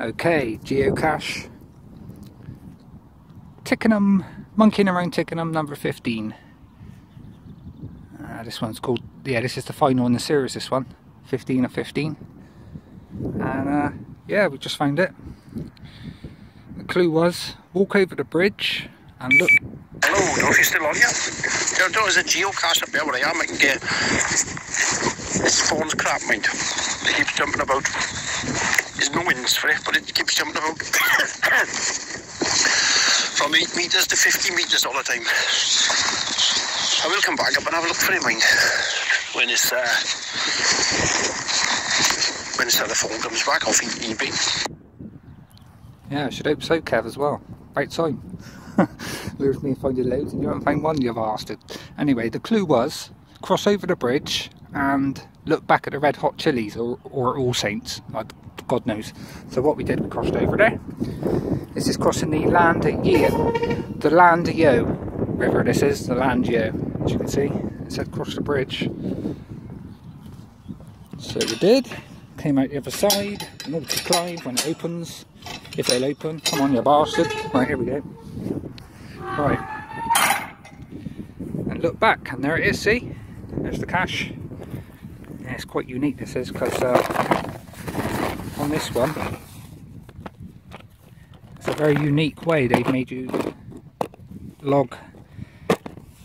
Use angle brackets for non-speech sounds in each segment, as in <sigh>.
Okay, geocache. Tickenham, monkeying around Tickenham, number 15. Uh, this one's called, yeah, this is the final in the series, this one. 15 of 15. And uh, yeah, we just found it. The clue was walk over the bridge and look. Hello, if you're still on yet. There, there is a geocache up there where I am. I can get. This phone's crap, mind. It keeps jumping about. There's no wings for it, but it keeps jumping about. <coughs> From 8 metres to 50 metres all the time. I will come back up and have a look for it, mind. When it's, uh, when other phone comes back off eBay. Yeah, I should hope so, Kev, as well. Right time. <laughs> Lures me finding loads and you haven't found one, you bastard. Anyway, the clue was cross over the bridge and look back at the Red Hot Chilies or, or All Saints. God knows. So what we did, we crossed over there. This is crossing the Land Yeo, the Land Yeo River. This is the Land Yeo, as you can see. It said cross the bridge. So we did. Came out the other side. Naughty Clive when it opens. If they'll open. Come on, you bastard. Right, here we go. Right. And look back, and there it is, see? There's the cache. Yeah, it's quite unique, this is, because uh, on this one, it's a very unique way they've made you log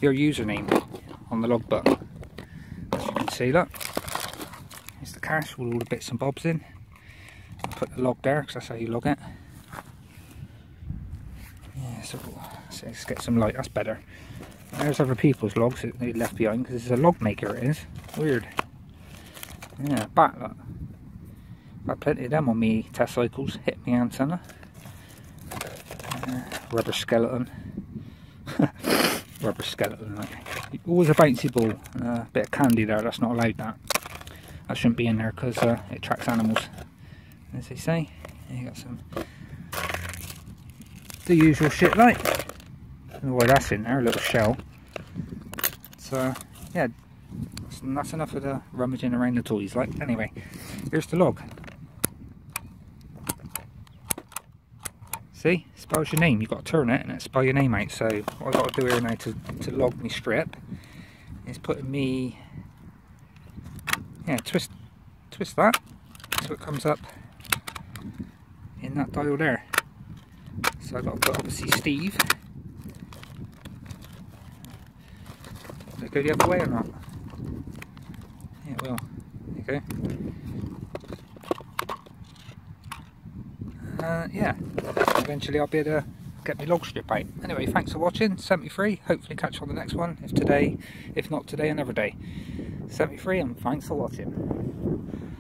your username on the logbook. As you can see, look. It's the cache with all the bits and bobs in. I'll put the log there because that's how you log it. Yeah, so let's get some light, that's better. There's other people's logs that they left behind because it's a log maker it is. Weird. Yeah, back look. Got plenty of them on me test cycles. Hit me antenna. Uh, rubber skeleton. <laughs> rubber skeleton. Like. Always a bouncy ball. A uh, bit of candy there. That's not allowed. That. That shouldn't be in there because uh, it attracts animals. As they say. You got some. The usual shit like. Don't know why that's in there. A little shell. So yeah. That's enough of the rummaging around the toys. Like anyway, here's the log. See, spells your name. You've got to turn it and it spell your name out. So what I've got to do here now to, to log me strip is putting me, yeah, twist, twist that so it comes up in that dial there. So I've got to put obviously Steve. Does it go the other way or not? Yeah, it will. There you go. Uh, yeah eventually I'll be able to get my log strip out. Anyway, thanks for watching, 73, hopefully catch you on the next one, if today, if not today, another day. 73 and thanks for watching.